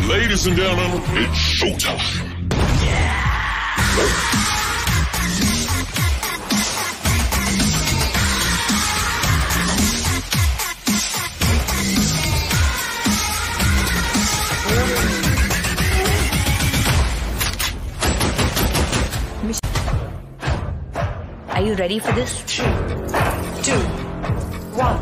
Ladies and gentlemen, it's showtime. Are you ready for this? Three, two, one.